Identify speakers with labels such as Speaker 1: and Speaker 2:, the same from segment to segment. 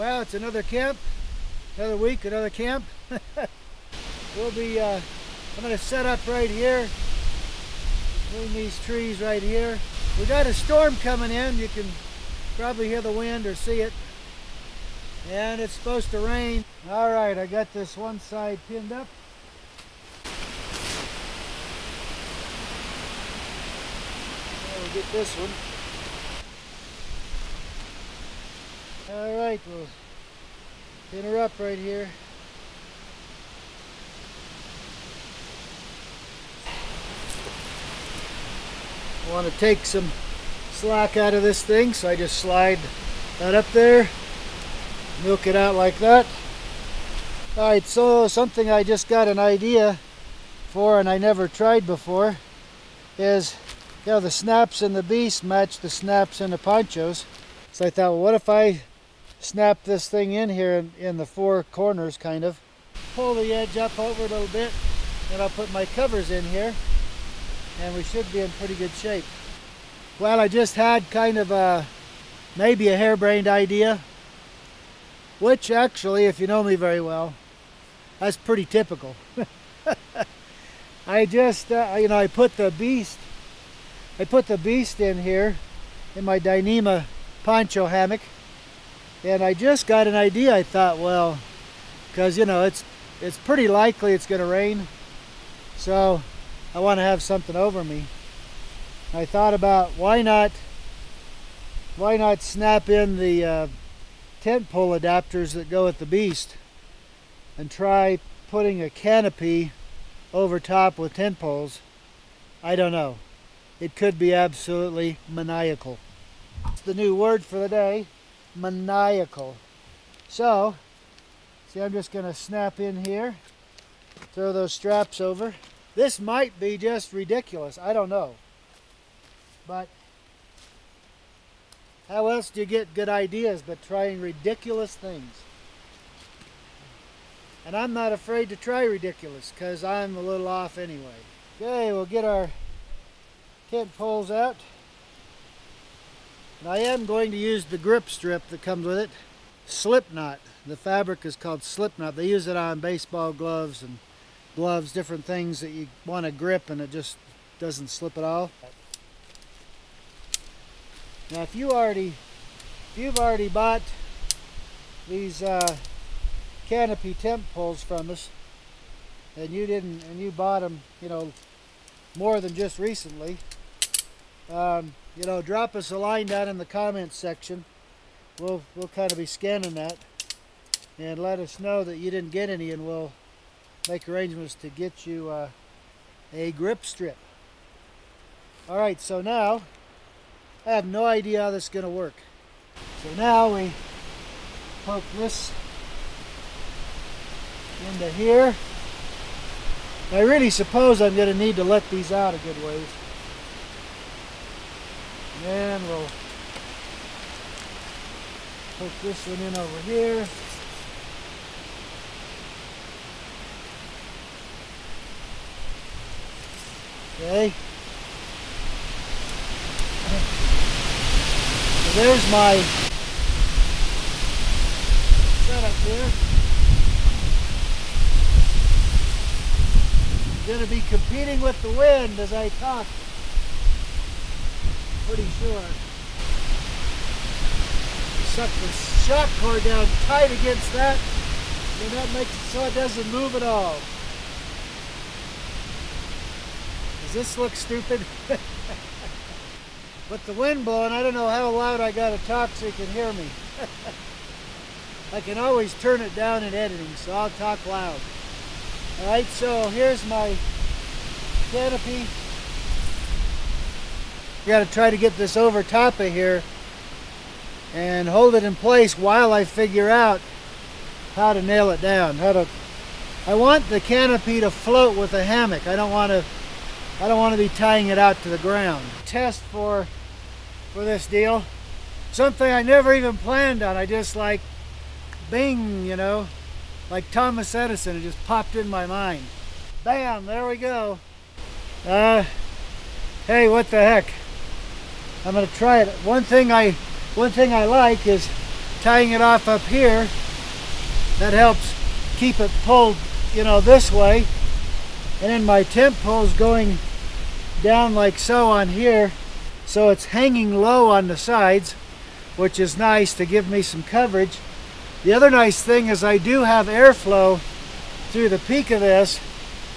Speaker 1: Well, it's another camp, another week, another camp. we'll be, uh, I'm to set up right here, between these trees right here. We got a storm coming in. You can probably hear the wind or see it. And it's supposed to rain. All right, I got this one side pinned up. Now we'll get this one. All right, we'll pin her up right here. I want to take some slack out of this thing, so I just slide that up there, milk it out like that. All right, so something I just got an idea for and I never tried before is, you know, the snaps in the beast match the snaps in the ponchos. So I thought, well, what if I snap this thing in here in, in the four corners, kind of. Pull the edge up over a little bit, and I'll put my covers in here, and we should be in pretty good shape. Well, I just had kind of a, maybe a harebrained idea, which actually, if you know me very well, that's pretty typical. I just, uh, you know, I put the beast, I put the beast in here in my Dyneema poncho hammock, and I just got an idea. I thought, well, because you know it's it's pretty likely it's going to rain, so I want to have something over me. I thought about why not why not snap in the uh, tent pole adapters that go with the Beast and try putting a canopy over top with tent poles. I don't know. It could be absolutely maniacal. It's the new word for the day maniacal. So, see I'm just going to snap in here, throw those straps over. This might be just ridiculous, I don't know. But how else do you get good ideas but trying ridiculous things? And I'm not afraid to try ridiculous because I'm a little off anyway. Okay, we'll get our tent poles out. I am going to use the grip strip that comes with it. Slipknot. The fabric is called Slipknot. They use it on baseball gloves and gloves, different things that you want to grip and it just doesn't slip at all. Now if you already, if you've already bought these uh, canopy tent poles from us and you didn't, and you bought them, you know, more than just recently, um, you know, drop us a line down in the comments section. We'll, we'll kind of be scanning that and let us know that you didn't get any and we'll make arrangements to get you uh, a grip strip. All right, so now I have no idea how this is going to work. So now we poke this into here. I really suppose I'm going to need to let these out a good ways. And we'll put this one in over here. Okay. So there's my setup here. I'm going to be competing with the wind as I talk pretty sure. Suck the shock cord down tight against that, and that makes it so it doesn't move at all. Does this look stupid? With the wind blowing, I don't know how loud I gotta talk so you can hear me. I can always turn it down in editing, so I'll talk loud. Alright, so here's my canopy you got to try to get this over top of here and hold it in place while I figure out how to nail it down. How to I want the canopy to float with a hammock. I don't want to I don't want to be tying it out to the ground. Test for for this deal. Something I never even planned on. I just like bing, you know, like Thomas Edison. It just popped in my mind. Bam, there we go. Uh, hey, what the heck? I'm going to try it. One thing I one thing I like is tying it off up here. That helps keep it pulled, you know, this way. And then my temp pole's going down like so on here. So it's hanging low on the sides, which is nice to give me some coverage. The other nice thing is I do have airflow through the peak of this.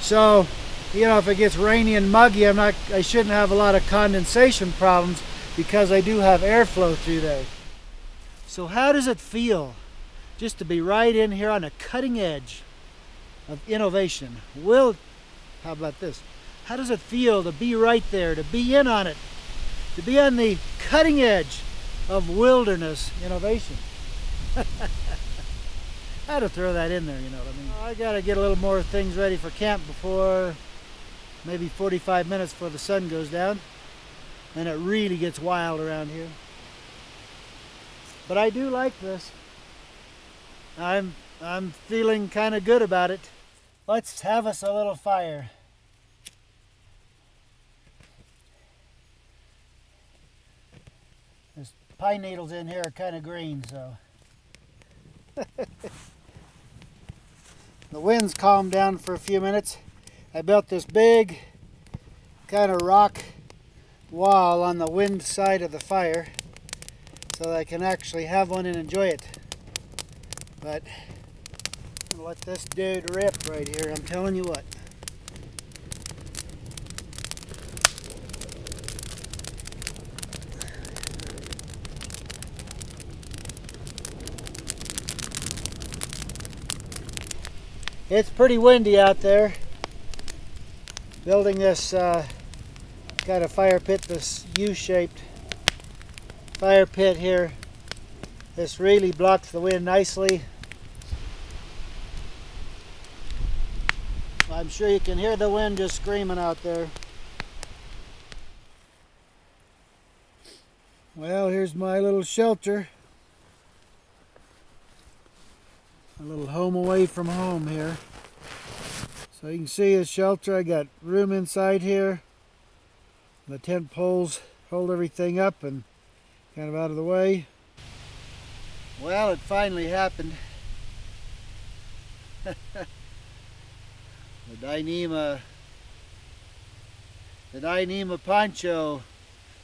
Speaker 1: So, you know, if it gets rainy and muggy, I'm not, I shouldn't have a lot of condensation problems because I do have airflow through there. So how does it feel just to be right in here on the cutting edge of innovation? Will, how about this? How does it feel to be right there, to be in on it, to be on the cutting edge of wilderness innovation? I had to throw that in there, you know what I mean? I gotta get a little more things ready for camp before maybe 45 minutes before the sun goes down. And it really gets wild around here. But I do like this. I'm I'm feeling kind of good about it. Let's have us a little fire. There's pine needles in here are kind of green, so. the wind's calmed down for a few minutes. I built this big kind of rock wall on the wind side of the fire so that I can actually have one and enjoy it. But let this dude rip right here, I'm telling you what. It's pretty windy out there. Building this uh, kind a fire pit, this U-shaped fire pit here. This really blocks the wind nicely. I'm sure you can hear the wind just screaming out there. Well, here's my little shelter. A little home away from home here. So you can see the shelter. I got room inside here. The tent poles hold everything up and kind of out of the way. Well, it finally happened. the Dyneema, the Dyneema poncho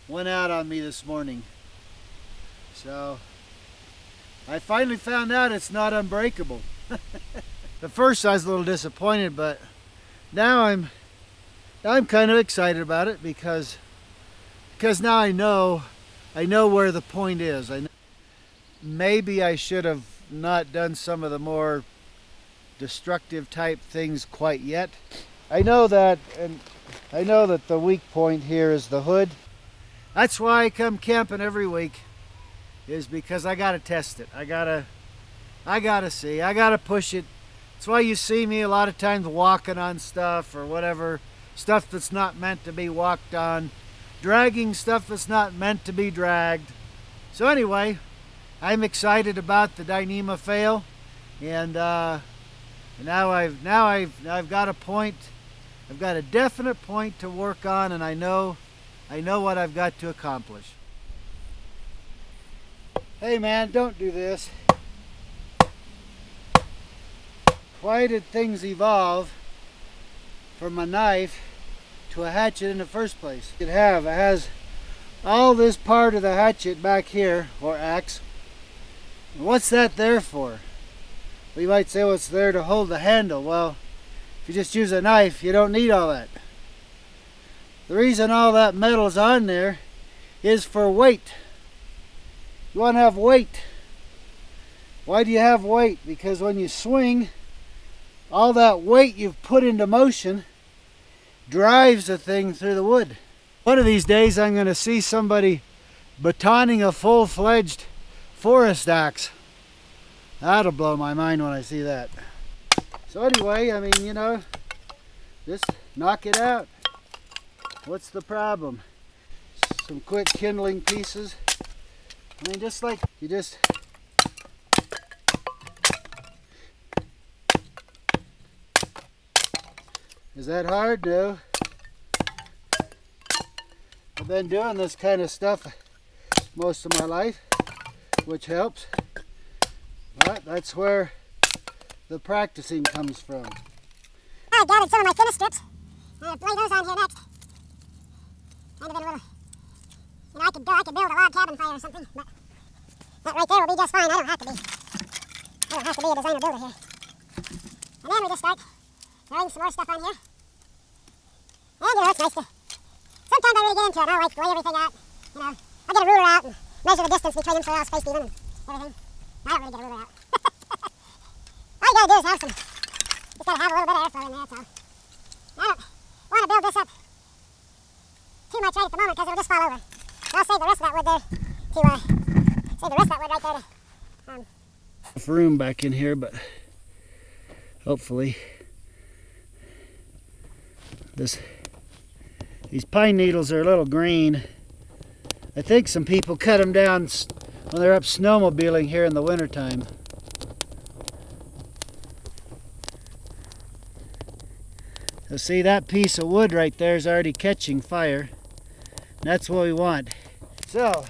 Speaker 1: went out on me this morning. So I finally found out it's not unbreakable. At first I was a little disappointed, but now I'm I'm kind of excited about it because because now I know I know where the point is. I know, maybe I should have not done some of the more destructive type things quite yet. I know that and I know that the weak point here is the hood. That's why I come camping every week is because I got to test it. I got to I got to see. I got to push it. That's why you see me a lot of times walking on stuff or whatever, stuff that's not meant to be walked on dragging stuff that's not meant to be dragged. So anyway, I'm excited about the Dyneema fail, and uh, now I've now I've I've got a point. I've got a definite point to work on, and I know I know what I've got to accomplish. Hey man, don't do this. Why did things evolve from a knife to a hatchet in the first place. It have, it has all this part of the hatchet back here, or axe. What's that there for? We might say well, it's there to hold the handle. Well, if you just use a knife, you don't need all that. The reason all that metal's on there is for weight. You want to have weight. Why do you have weight? Because when you swing, all that weight you've put into motion drives the thing through the wood. One of these days I'm going to see somebody batoning a full-fledged forest axe. That'll blow my mind when I see that. So anyway, I mean, you know, just knock it out. What's the problem? Some quick kindling pieces. I mean, just like you just Is that hard? No. I've been doing this kind of stuff most of my life, which helps. But that's where the practicing comes from.
Speaker 2: I gathered some of my thinnest strips. I'm gonna lay those on here next. Kind of in a little, you know, I could I could build a log cabin fire or something, but that right there will be just fine. I don't have to be, I don't have to be a designer builder here. And then we just start throwing some more stuff on here. And know, it's nice sometimes I really get into it. I like lay everything out, you know. I'll get a ruler out and measure the distance between them so they're all spaced even and everything. I don't really get a ruler out. all you gotta do is have some just gotta have a little bit of airflow in there, that's all. I don't want to build this up too much right at the moment because it'll just fall over. I'll save the rest of that wood there to, uh, save the rest of that wood right there to, um,
Speaker 1: room back in here, but hopefully this these pine needles are a little green. I think some people cut them down when they're up snowmobiling here in the wintertime. So see that piece of wood right there is already catching fire. That's what we want. So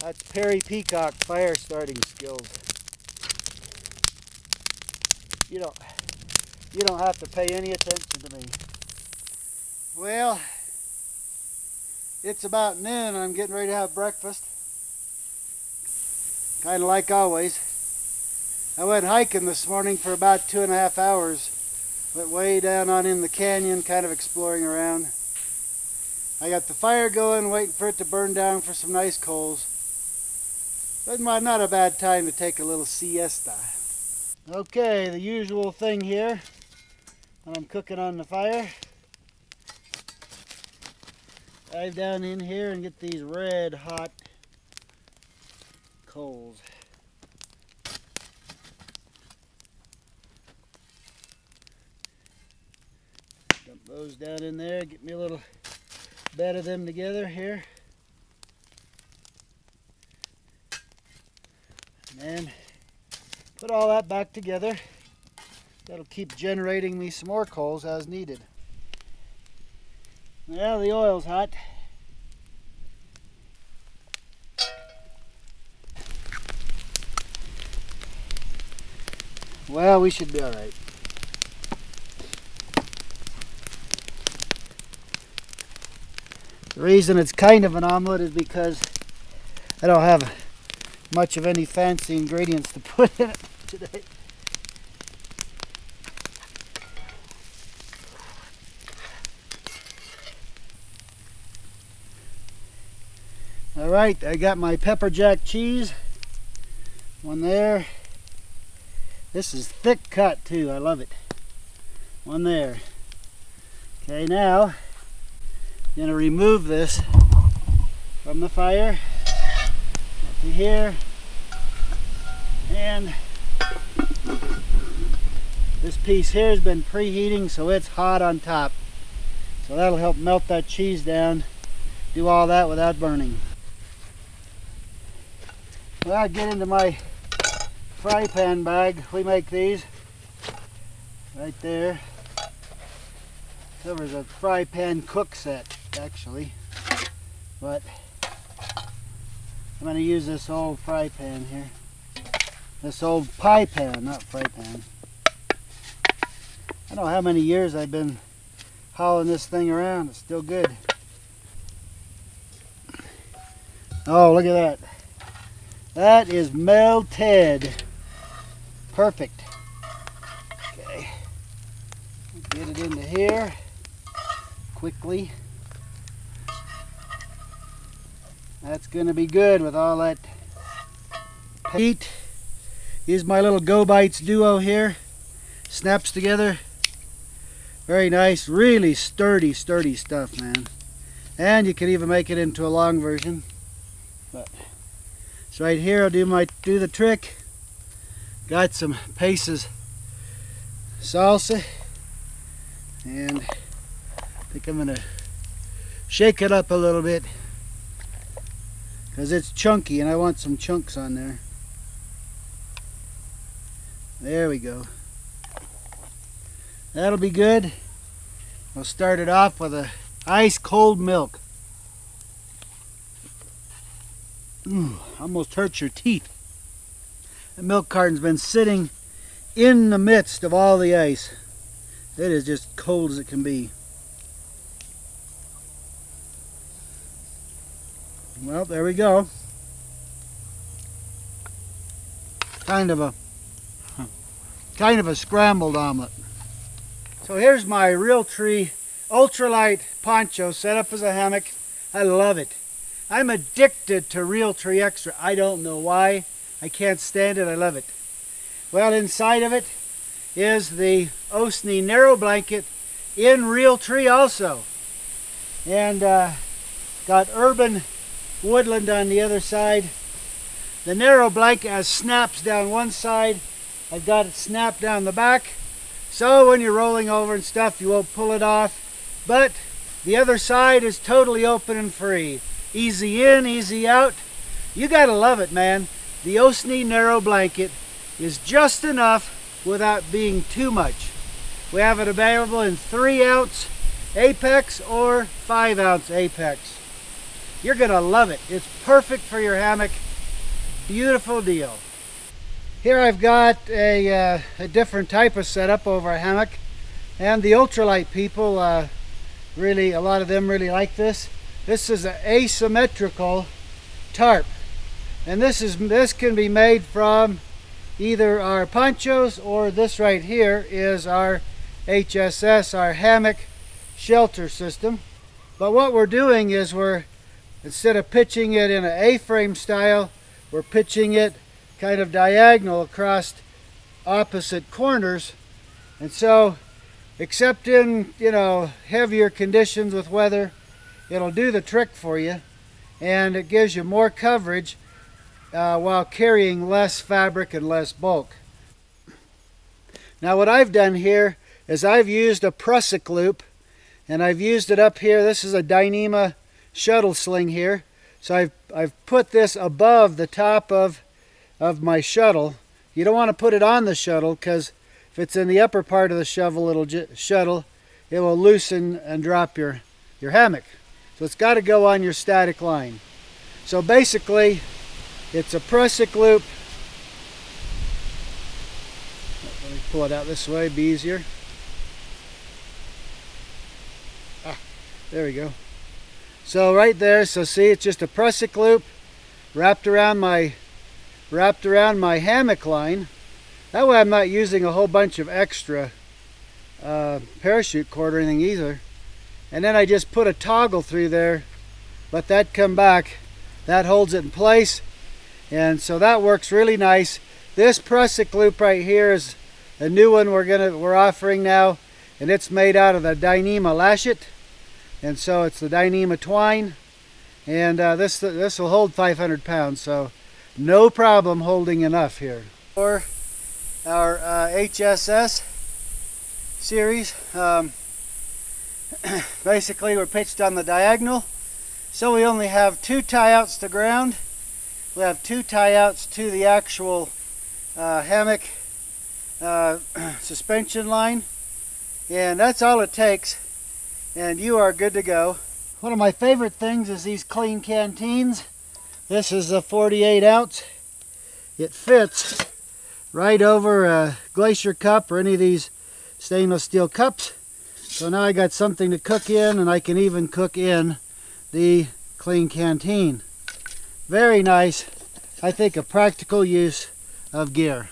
Speaker 1: that's Perry Peacock fire starting skills. You don't you don't have to pay any attention to me. Well, it's about noon I'm getting ready to have breakfast. Kind of like always. I went hiking this morning for about two and a half hours. Went way down on in the canyon, kind of exploring around. I got the fire going, waiting for it to burn down for some nice coals. But not a bad time to take a little siesta. Okay, the usual thing here when I'm cooking on the fire. Dive down in here and get these red hot coals. Dump those down in there, get me a little bed of them together here. And then put all that back together. That'll keep generating me some more coals as needed. Well, the oil's hot. Well, we should be all right. The reason it's kind of an omelet is because I don't have much of any fancy ingredients to put in it today. Right, I got my pepper jack cheese. One there. This is thick cut too. I love it. One there. Okay, now I'm to remove this from the fire. Up to here. And this piece here has been preheating so it's hot on top. So that'll help melt that cheese down. Do all that without burning. Well, I get into my fry pan bag. We make these right there. Covers a fry pan cook set, actually. But I'm going to use this old fry pan here. This old pie pan, not fry pan. I don't know how many years I've been hauling this thing around. It's still good. Oh, look at that. That is melted. Perfect. Okay. Get it into here quickly. That's going to be good with all that heat. Is my little GoBites Duo here. Snaps together. Very nice. Really sturdy, sturdy stuff, man. And you can even make it into a long version. So right here I'll do my do the trick. Got some Paces salsa and I think I'm gonna shake it up a little bit because it's chunky and I want some chunks on there. There we go. That'll be good. I'll start it off with a ice cold milk. Ooh, almost hurts your teeth. The milk carton's been sitting in the midst of all the ice. It is just cold as it can be. Well, there we go. Kind of a kind of a scrambled omelet. So here's my Realtree ultralight poncho set up as a hammock. I love it. I'm addicted to Realtree Extra. I don't know why. I can't stand it. I love it. Well, inside of it is the Osni Narrow Blanket in Realtree also. And uh, got urban woodland on the other side. The narrow blanket has snaps down one side. I've got it snapped down the back. So when you're rolling over and stuff, you won't pull it off. But the other side is totally open and free. Easy in, easy out. You gotta love it, man. The Osni Narrow Blanket is just enough without being too much. We have it available in 3 ounce Apex or 5 ounce Apex. You're gonna love it. It's perfect for your hammock. Beautiful deal. Here I've got a, uh, a different type of setup over a hammock and the ultralight people uh, really a lot of them really like this this is an asymmetrical tarp. And this is this can be made from either our ponchos or this right here is our HSS our hammock shelter system. But what we're doing is we're instead of pitching it in an A-frame style we're pitching it kind of diagonal across opposite corners. And so except in you know heavier conditions with weather it'll do the trick for you and it gives you more coverage uh, while carrying less fabric and less bulk. Now what I've done here is I've used a prusik loop and I've used it up here. This is a Dyneema shuttle sling here. So I've, I've put this above the top of of my shuttle. You don't want to put it on the shuttle because if it's in the upper part of the shovel, it'll shuttle, it will loosen and drop your, your hammock. So it's got to go on your static line. So basically, it's a prusik loop. Let me pull it out this way, be easier. Ah, there we go. So right there, so see, it's just a prusik loop wrapped around my wrapped around my hammock line that way I'm not using a whole bunch of extra uh, parachute cord or anything either. And then I just put a toggle through there, let that come back. That holds it in place. And so that works really nice. This prusik loop right here is a new one we're gonna we're offering now, and it's made out of the Dyneema lashet. And so it's the Dyneema twine. And uh, this this will hold 500 pounds, so no problem holding enough here. Or our uh, HSS series. Um, basically, we're pitched on the diagonal, so we only have two tie-outs to ground. We have two tie-outs to the actual uh, hammock uh, suspension line, and that's all it takes, and you are good to go. One of my favorite things is these Klean Kanteens. This is a 48 ounce. It fits right over a glacier cup or any of these stainless steel cups. So now I got something to cook in and I can even cook in the Klean Kanteen. Very nice. I think a practical use of gear.